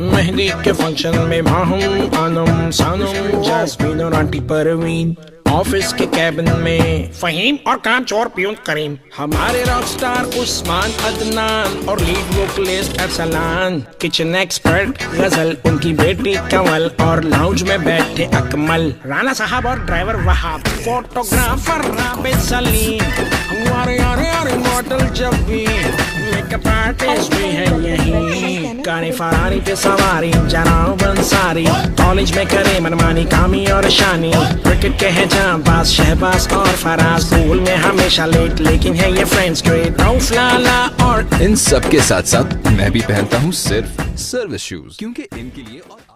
मेहंदी के फ़ंक्शन में माहूम आनम, सानम, जासमीन और आंटी परवीन। ऑफ़िस के कैबिन में फहीम और काम चोर पियून करीम। हमारे रॉक स्टार उस्मान अदनान और lead vocalist Arsalan kitchen expert Ghazal, उनकी बेटी कमल और लाउंज में बैठे अकमल। राना साहब और ड्राइवर वहाब। फोटोग्राफर राबिद सलीम। हमारे यारे यारे मॉडल जब भी। मेकअप आर्टिस्ट भी है। गाने फरारी पे सवारी जनाओ बंसारी कॉलेज में करे मनमानी कामी और शानी क्रिकेट के हैं जाबाज शहबाज और फराज. स्कूल में हमेशा लेट लेकिन है ये फ्रेंड्स ग्रेट लाला और इन सब के साथ साथ मैं भी पहनता हूँ सिर्फ़ सर्विस शूज़ क्योंकि इनके लिए और